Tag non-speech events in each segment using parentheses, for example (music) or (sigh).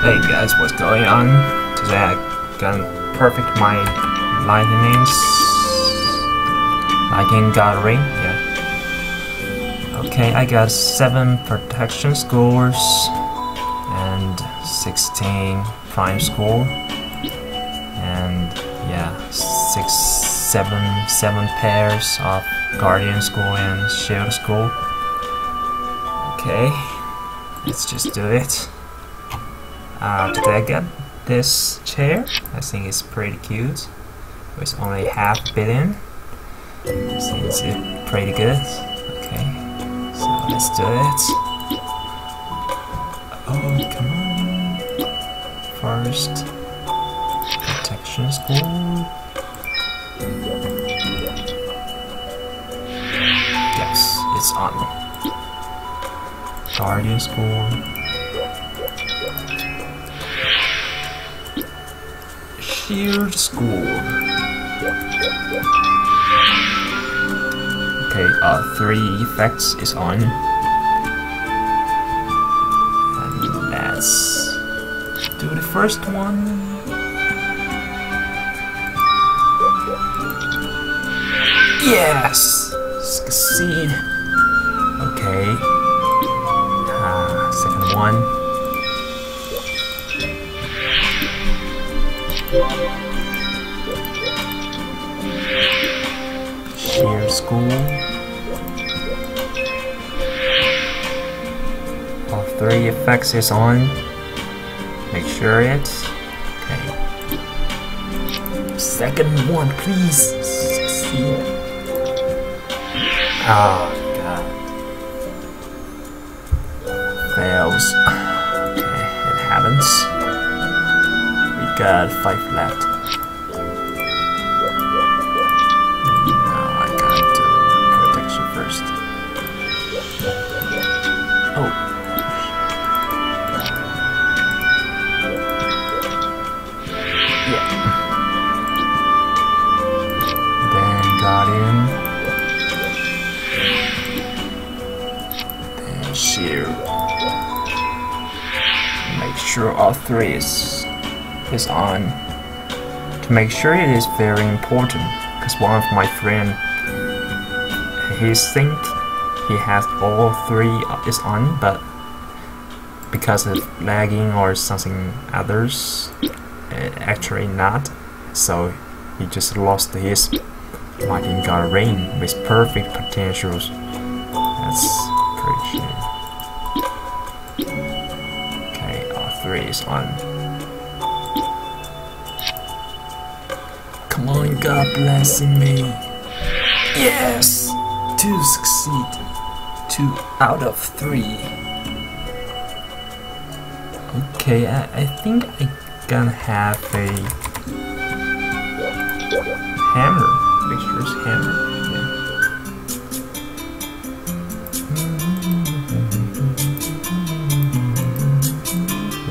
Hey guys, what's going on? Today I got perfect my. Lightning God ring, yeah. Okay, I got 7 protection scrolls and 16 prime scroll. And yeah, 6, 7, 7 pairs of guardian scroll and shield scroll. Okay, let's just do it. Uh, I got this chair. I think it's pretty cute. It's only half billion. Seems it pretty good. Okay, so let's do it. Oh, come on. First, protection scroll. Yes, it's on. Guardian scroll. Shield scroll. Okay, uh, three effects is on. And let's do the first one. Yes! Succeed. Okay. Uh, second one. School. All three effects is on. Make sure it's okay. Second one, please succeed. Oh god. Fails. Okay, it happens. We got five left. 3 is, is on. To make sure it is very important because one of my friend he think he has all three uh, is on but because of lagging or something others uh, actually not so he just lost his Martin Garrain with perfect potentials. On Come on, God blessing me. Yes! Two succeed. Two out of three. Okay, I, I think I gonna have a hammer. Victor's hammer.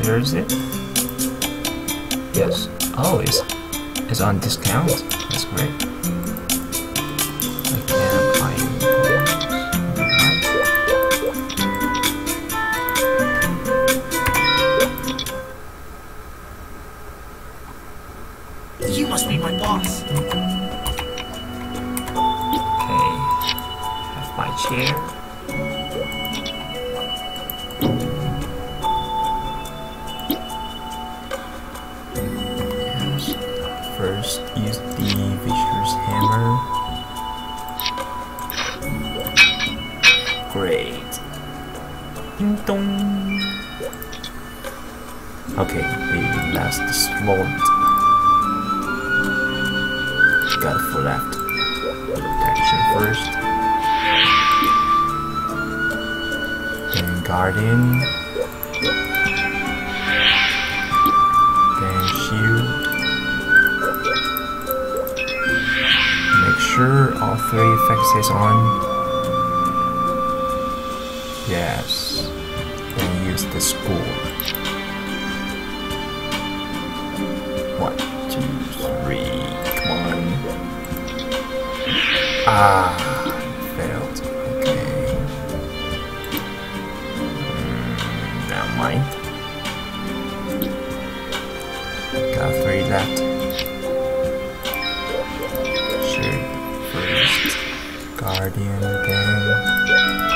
Yeah. It? Yes. Oh, it's is on discount. That's great. Slot. Got a full left. Protection first. Then Guardian. Then Shield. Make sure all three effects is on. Yes. Then use the score. Ah, failed. Okay. Mm, never mind. Got three left. Shoot first. Guardian again.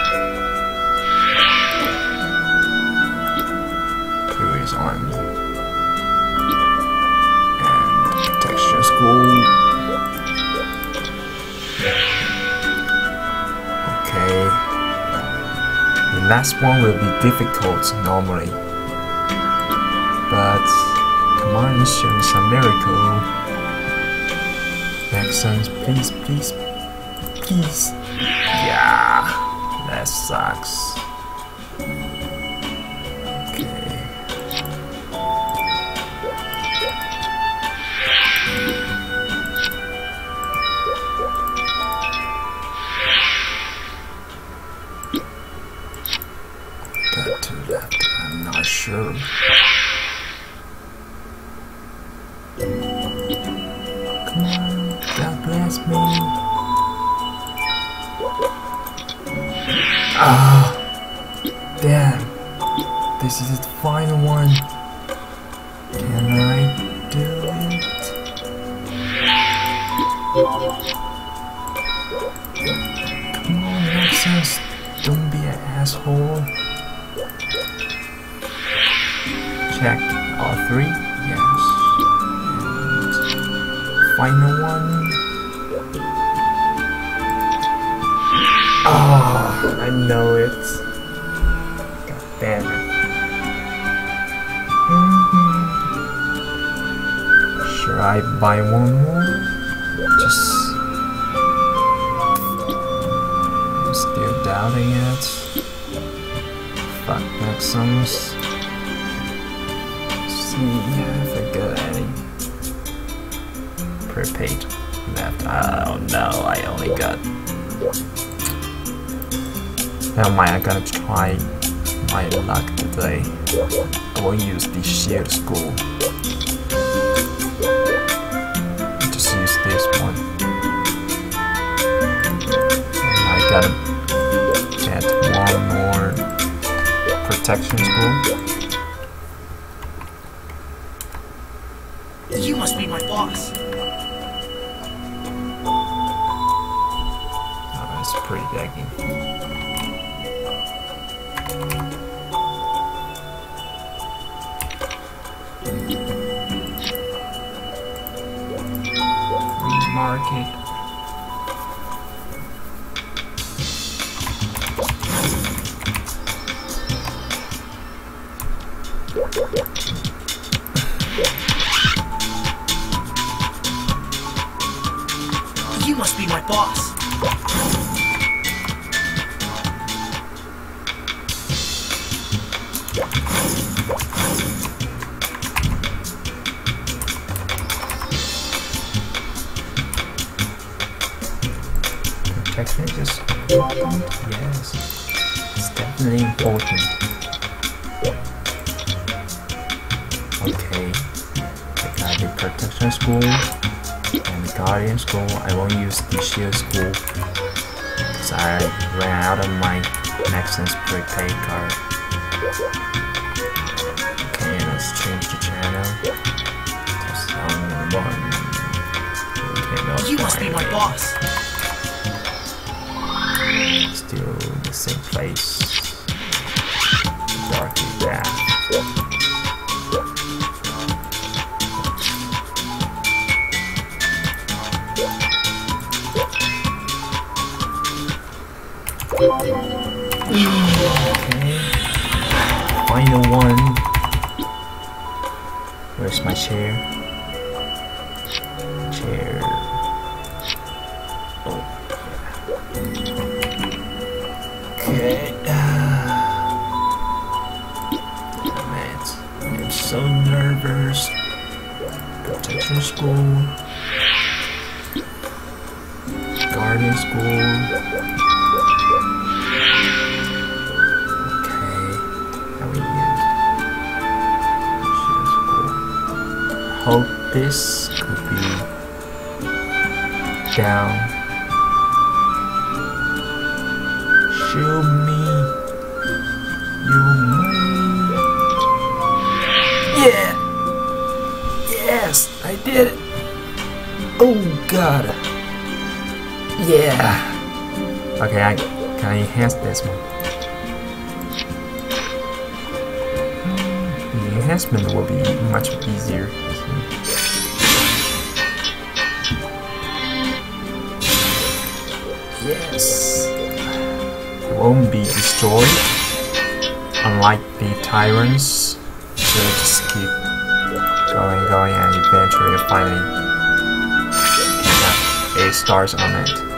Last one will be difficult normally. But come on, show me some miracle. Accents, please, please, please. Yeah, that sucks. Sure. Come on, God bless me. Ah, damn. This is the final one. Can I do it? Come on, Nexon. Don't be an asshole. Check all three. Yes. Final one. Oh, I know it. God damn it. Mhm. Should I buy one more? Just. I'm still doubting it. Fuck Maximus. See, I forgot any. Prepaid left. Oh no, I only got. Never mind, I gotta try my luck today. I will use the shield scroll. Just use this one. And I gotta get one more protection scroll. You must be my boss. Oh, that's pretty laggy. Market. You must be my boss. Protection is important. Yes, it's definitely important. Okay, I got the protection scroll guardian scroll. I won't use the shield scroll because I ran out of my Maximus prepaid card. Okay, let's change the channel. Okay, You must be my boss. Still in the same place. Darky Wrath. Okay. (sighs) Final one. Where's my chair? Chair. Oh, Okay. Damn it. I'm so nervous. Protection scroll. Guardian scroll. Hope this could be down. Show me your money. Yeah. Yes, I did it! Oh god. Yeah. Okay, I can I enhance this one. Hmm, The enhancement will be much easier. Yes. It won't be destroyed. Unlike the tyrants, they'll just keep going, going, and eventually finally have 8 stars on it.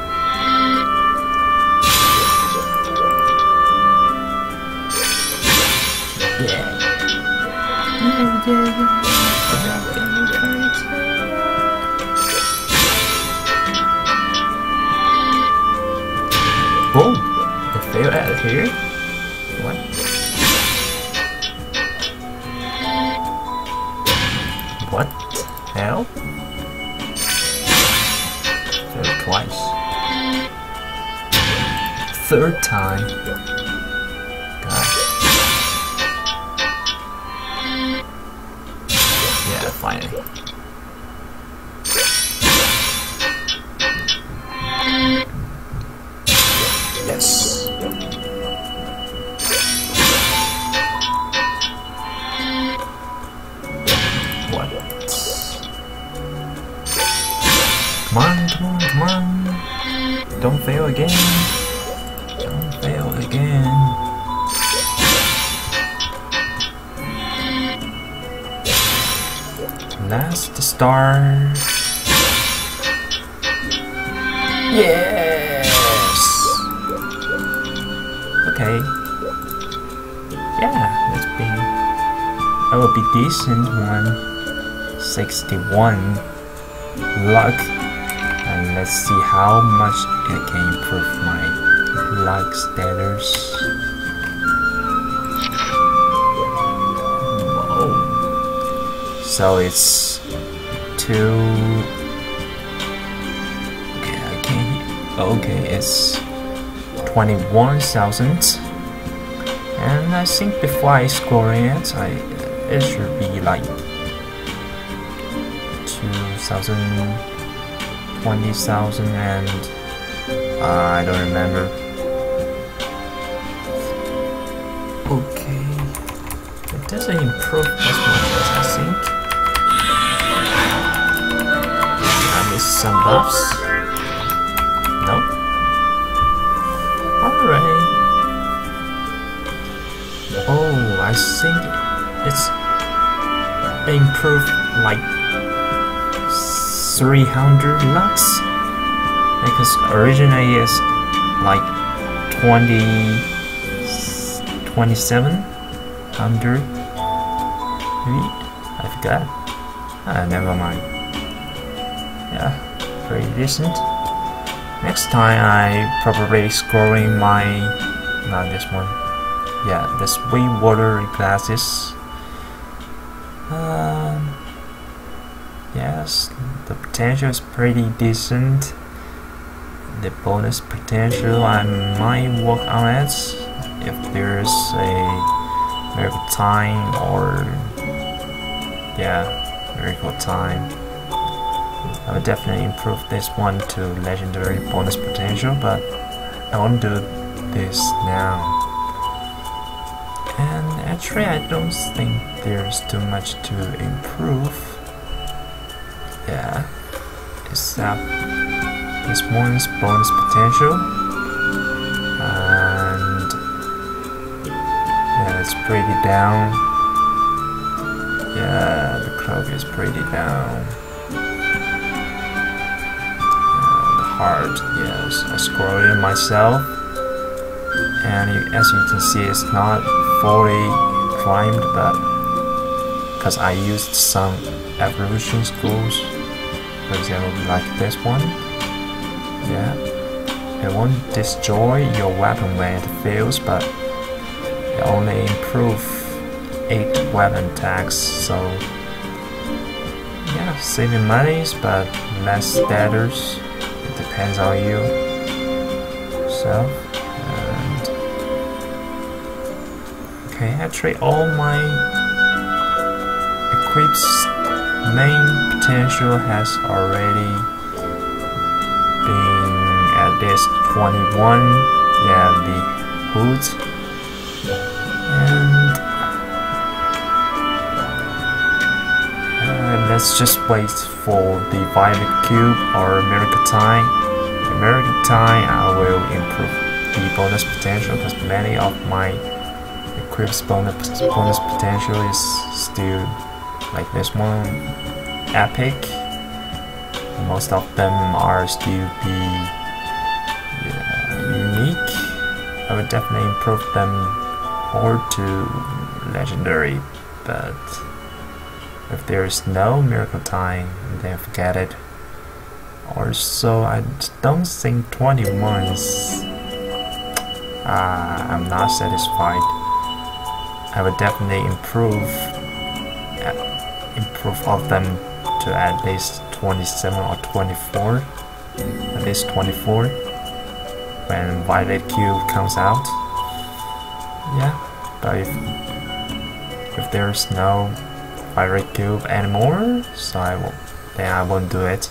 Star. Yes. Okay. Yeah, let's be. That would be decent one. 61 luck. And let's see how much it can improve my luck status. Whoa. So it's two. Okay, can. Okay, it's 21,000 and I think before I score it I it should be like 2,000 20,000 and uh, I don't remember okay it doesn't improve as much as I think some buffs nope Alright. Oh, I think it's improved like 300 lux. Because originally it's like 20, 2700. Maybe? I forgot. Ah, never mind. Pretty decent. Next time I probably scoring my not this one. Yeah, this water glasses. Um, yes, the potential is pretty decent. The bonus potential I might work on it if there's a miracle time or yeah, miracle time. I would definitely improve this one to legendary bonus potential, but I won't do this now. And actually, I don't think there's too much to improve. Yeah, except this one's bonus potential, and yeah, it's pretty down. Yeah, the cloak is pretty down. Hard. Yes, I scroll it myself, and you, as you can see, it's not fully climbed, but because I used some evolution schools, for example, like this one. Yeah, it won't destroy your weapon when it fails, but it only improve eight weapon attacks. So yeah, saving monies, but less status depends on you so and okay actually all my equips main potential has already been at least 21. Yeah, the hood. And uh, let's just wait for the Violet Cube or Mercantile. Mercantile, I will improve the bonus potential because many of my equips bonus, bonus potential is still like this one epic. Most of them are still be yeah, unique. I would definitely improve them or to legendary but if there is no miracle time then forget it also I don't think 21 is uh, I'm not satisfied. I would definitely improve uh, improve of them to at least 27 or 24 at least 24 when Violet Cube comes out. Yeah but if if there's no Violet Cube anymore so I will then I won't do it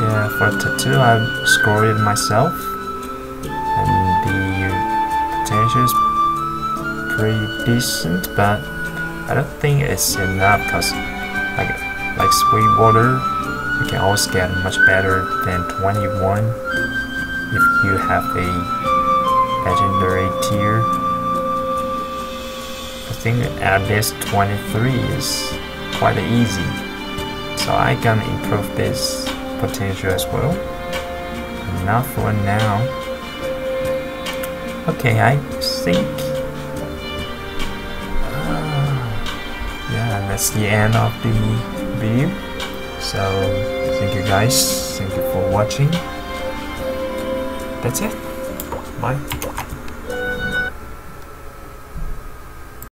yeah for a tattoo I've scored it myself. And the potential is pretty decent but I don't think it's enough because like like sweet water you can always get much better than 21 if you have a legendary tier. I think at least 23 is quite easy. So I can improve this potential as well. Enough for now. Okay I think ah, yeah that's the end of the video. So thank you guys. Thank you for watching. That's it. Bye